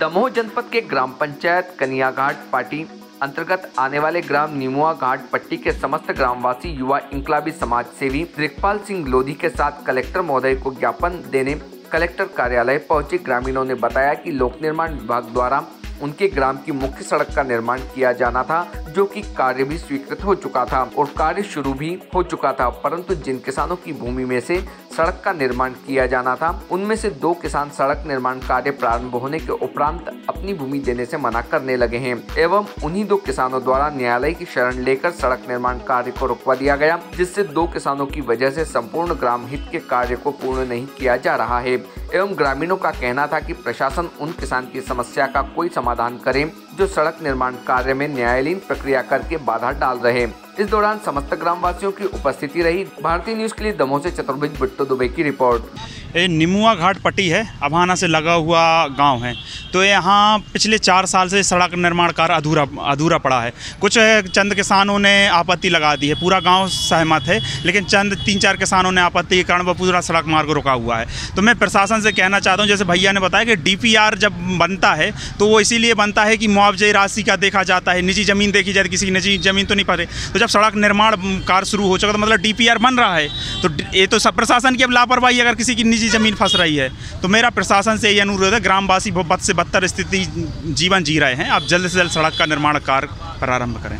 दमोह जनपद के ग्राम पंचायत कनियाघाट पार्टी अंतर्गत आने वाले ग्राम निमुआ घाट पट्टी के समस्त ग्रामवासी, युवा इंकलाबी समाज सेवी रिकपाल सिंह लोधी के साथ कलेक्टर महोदय को ज्ञापन देने कलेक्टर कार्यालय पहुँचे। ग्रामीणों ने बताया कि लोक निर्माण विभाग द्वारा उनके ग्राम की मुख्य सड़क का निर्माण किया जाना था। जो कि कार्य भी स्वीकृत हो चुका था और कार्य शुरू भी हो चुका था, परंतु जिन किसानों की भूमि में से सड़क का निर्माण किया जाना था, उनमें से दो किसान सड़क निर्माण कार्य प्रारंभ होने के उपरांत अपनी भूमि देने से मना करने लगे हैं, एवं उन्हीं दो किसानों द्वारा न्यायालय की शरण लेकर सड़क निर्माण कार्य को रुकवा दिया गया, जिससे दो किसानों की वजह से संपूर्ण ग्राम हित के कार्य को पूर्ण नहीं किया जा रहा है। एवं ग्रामीणों का कहना था कि प्रशासन उन किसान की समस्या का कोई समाधान करे जो सड़क निर्माण कार्य में न्यायालयीन प्रक्रिया करके बाधा डाल रहे। इस दौरान समस्त ग्रामवासियों की उपस्थिति रही। भारतीय न्यूज़ के लिए दमोह से चतुर्भुज बिट्टो दुबे की रिपोर्ट। ये निमुआ घाट पट्टी है, अभाना से लगा हुआ गाँव है। तो यहाँ पिछले चार साल से सड़क निर्माण कार्य अधूरा अधूरा पड़ा है। कुछ चंद किसानों ने आपत्ति लगा दी है। पूरा गाँव सहमत है, लेकिन चंद, तीन, चार किसानों ने आपत्ति के कारण वह पूरा सड़क मार्ग रुका हुआ है। तो मैं प्रशासन से कहना चाहता हूँ, जैसे भैया ने बताया कि डीपीआर जब बनता है तो वो इसीलिए बनता है कि मुआवजे राशि का देखा जाता है, निजी ज़मीन देखी जाती किसी निजी ज़मीन तो नहीं पड़े। तो जब सड़क निर्माण कार्य शुरू हो चुका तो मतलब डीपीआर बन रहा है तो ये तो सब प्रशासन की अब लापरवाही अगर किसी की निजी ज़मीन फंस रही है। तो मेरा प्रशासन से ये अनुरोध है, ग्रामवासी बद से बदतर स्थिति जीवन जी रहे हैं, आप जल्द से जल्द सड़क का निर्माण कार्य प्रारंभ करें।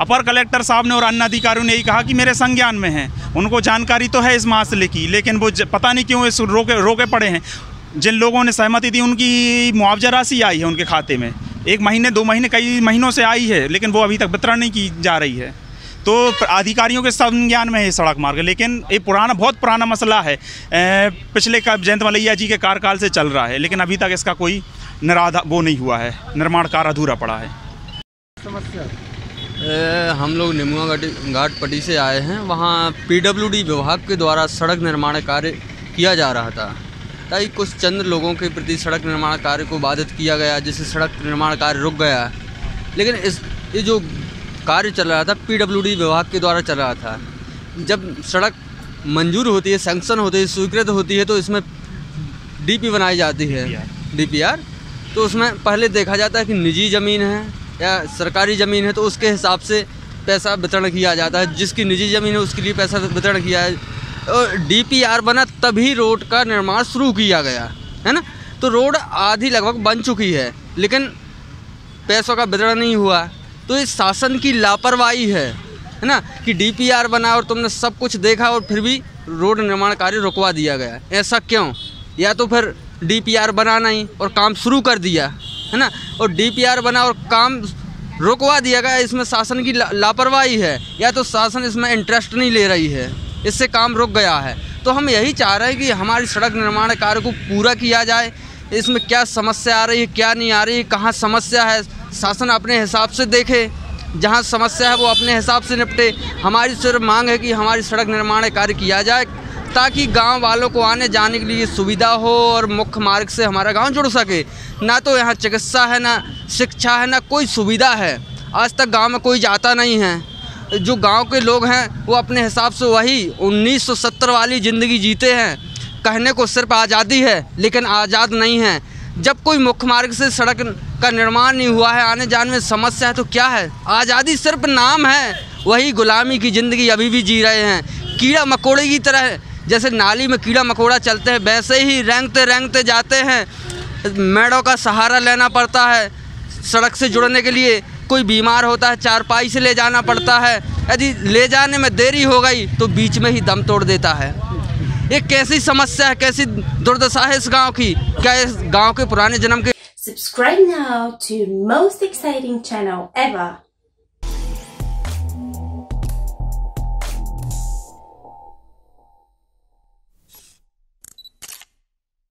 अपर कलेक्टर साहब ने और अन्य अधिकारियों ने यही कहा कि मेरे संज्ञान में है, उनको जानकारी तो है इस मसले की, लेकिन वो पता नहीं क्यों रोके रोके पड़े हैं। जिन लोगों ने सहमति दी, उनकी मुआवजा राशि आई है उनके खाते में। एक महीने दो महीने कई महीनों से आई है लेकिन वो अभी तक वितरण नहीं की जा रही है। तो अधिकारियों के संज्ञान में है सड़क मार्ग लेकिन ये पुराना बहुत पुराना मसला है। पिछले जयंत मलैया जी के कार्यकाल से चल रहा है लेकिन अभी तक इसका कोई निराधा वो नहीं हुआ है। निर्माण कार्य अधूरा पड़ा है। समस्या? हम लोग निमुआ घाट पट्टी से आए हैं। वहाँ पीडब्ल्यूडी विभाग के द्वारा सड़क निर्माण कार्य किया जा रहा था। ताकि कुछ चंद लोगों के प्रति सड़क निर्माण कार्य को बाधित किया गया जिससे सड़क निर्माण कार्य रुक गया लेकिन इस ये जो कार्य चल रहा था पीडब्ल्यूडी विभाग के द्वारा चल रहा था जब सड़क मंजूर होती है सेंक्शन होती है स्वीकृत होती है तो इसमें डीपी बनाई जाती है। डीपीआर। तो उसमें पहले देखा जाता है कि निजी ज़मीन है या सरकारी ज़मीन है तो उसके हिसाब से पैसा वितरण किया जाता है। जिसकी निजी ज़मीन है उसके लिए पैसा वितरण किया है डीपीआर बना तभी रोड का निर्माण शुरू किया गया, है ना? तो रोड आधी लगभग बन चुकी है, लेकिन पैसों का वितरण नहीं हुआ। तो इस शासन की लापरवाही है है ना? कि डीपीआर बना और तुमने सब कुछ देखा और फिर भी रोड निर्माण कार्य रुकवा दिया गया। ऐसा क्यों? या तो फिर डीपीआर बना नहीं और काम शुरू कर दिया, है ना? और डीपीआर बना और काम रुकवा दिया गया, इसमें शासन की लापरवाही है। या तो शासन इसमें इंटरेस्ट नहीं ले रही है। इससे काम रुक गया है। तो हम यही चाह रहे हैं कि हमारी सड़क निर्माण कार्य को पूरा किया जाए। इसमें क्या समस्या आ रही है, क्या नहीं आ रही है, कहाँ समस्या है, शासन अपने हिसाब से देखे। जहाँ समस्या है, वो अपने हिसाब से निपटे। हमारी सिर्फ़ मांग है कि हमारी सड़क निर्माण कार्य किया जाए, ताकि गाँव वालों को आने जाने के लिए सुविधा हो और मुख्य मार्ग से हमारा गाँव जुड़ सके। ना तो यहाँ चिकित्सा है, ना शिक्षा है, ना कोई सुविधा है। आज तक गाँव में कोई जाता नहीं है। जो गाँव के लोग हैं, वो अपने हिसाब से वही 1970 वाली ज़िंदगी जीते हैं। कहने को सिर्फ़ आज़ादी है, लेकिन आज़ाद नहीं है। जब कोई मुख्य मार्ग से सड़क का निर्माण नहीं हुआ है आने जाने में समस्या है तो क्या है? आज़ादी सिर्फ़ नाम है। वही गुलामी की ज़िंदगी अभी भी जी रहे हैं। कीड़ा मकोड़े की तरह जैसे नाली में कीड़ा मकोड़ा चलते हैं, वैसे ही रेंगते रेंगते जाते हैं। मेड़ों का सहारा लेना पड़ता है सड़क से जुड़ने के लिए। कोई बीमार होता है, चारपाई से ले जाना पड़ता है। यदि ले जाने में देरी हो गई तो बीच में ही दम तोड़ देता है। ये कैसी समस्या है, कैसी दुर्दशा है इस गाँव की? क्या इस गाँव के पुराने जन्म के Subscribe now to most exciting channel ever.